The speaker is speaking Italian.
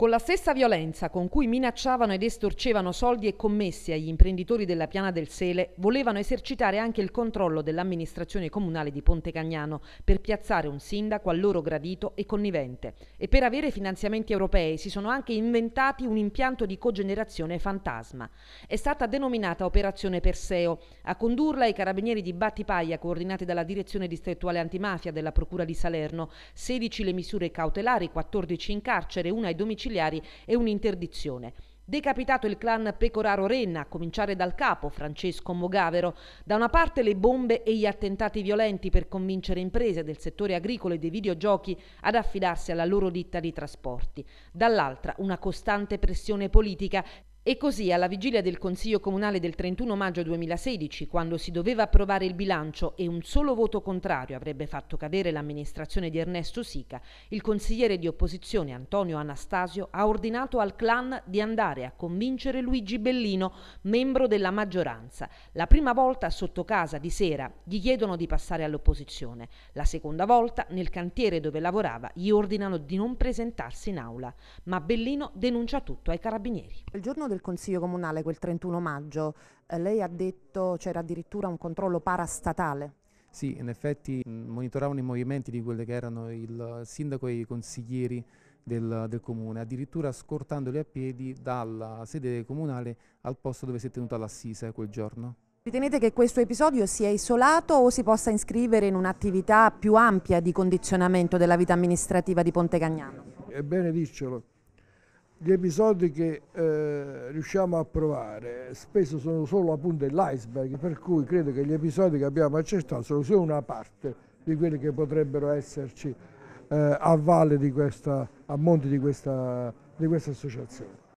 Con la stessa violenza con cui minacciavano ed estorcevano soldi e commessi agli imprenditori della Piana del Sele, volevano esercitare anche il controllo dell'amministrazione comunale di Ponte Cagnano per piazzare un sindaco a loro gradito e connivente. E per avere finanziamenti europei si sono anche inventati un impianto di cogenerazione fantasma. È stata denominata Operazione Perseo. A condurla i carabinieri di Battipaglia, coordinati dalla Direzione Distrettuale Antimafia della Procura di Salerno, 16 le misure cautelari, 14 in carcere, una ai domiciliari domiciliari e un'interdizione. Decapitato il clan Pecoraro Renna, a cominciare dal capo Francesco Mogavero. Da una parte le bombe e gli attentati violenti per convincere imprese del settore agricolo e dei videogiochi ad affidarsi alla loro ditta di trasporti. Dall'altra una costante pressione politica e così, alla vigilia del Consiglio Comunale del 31 maggio 2016, quando si doveva approvare il bilancio e un solo voto contrario avrebbe fatto cadere l'amministrazione di Ernesto Sica, il consigliere di opposizione Antonio Anastasio ha ordinato al clan di andare a convincere Luigi Bellino, membro della maggioranza. La prima volta sotto casa di sera gli chiedono di passare all'opposizione. La seconda volta, nel cantiere dove lavorava, gli ordinano di non presentarsi in aula. Ma Bellino denuncia tutto ai carabinieri. Il giorno del Consiglio Comunale, quel 31 maggio, eh, lei ha detto c'era addirittura un controllo parastatale. Sì, in effetti monitoravano i movimenti di quelli che erano il sindaco e i consiglieri del, del, comune, addirittura scortandoli a piedi dalla sede comunale al posto dove si è tenuta l'assise quel giorno. Ritenete che questo episodio sia isolato o si possa iscrivere in un'attività più ampia di condizionamento della vita amministrativa di Ponte Cagnano? È bene dircelo gli episodi che eh, riusciamo a provare spesso sono solo la punta dell'iceberg, per cui credo che gli episodi che abbiamo accertato sono solo una parte di quelli che potrebbero esserci eh, a valle di questa, a monte di questa, di questa associazione.